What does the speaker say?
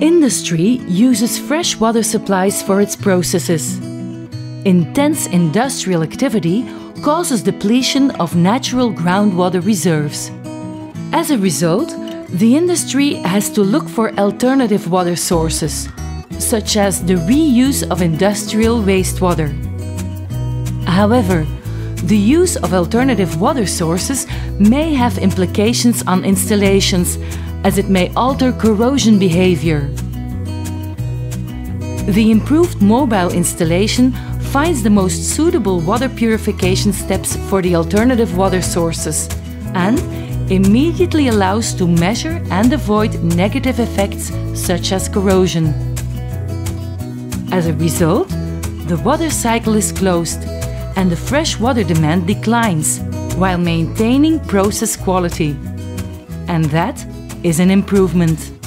Industry uses fresh water supplies for its processes. Intense industrial activity causes depletion of natural groundwater reserves. As a result, the industry has to look for alternative water sources, such as the reuse of industrial wastewater. However, the use of alternative water sources may have implications on installations as it may alter corrosion behavior. The improved mobile installation finds the most suitable water purification steps for the alternative water sources and immediately allows to measure and avoid negative effects such as corrosion. As a result, the water cycle is closed and the fresh water demand declines while maintaining process quality. And that is an improvement.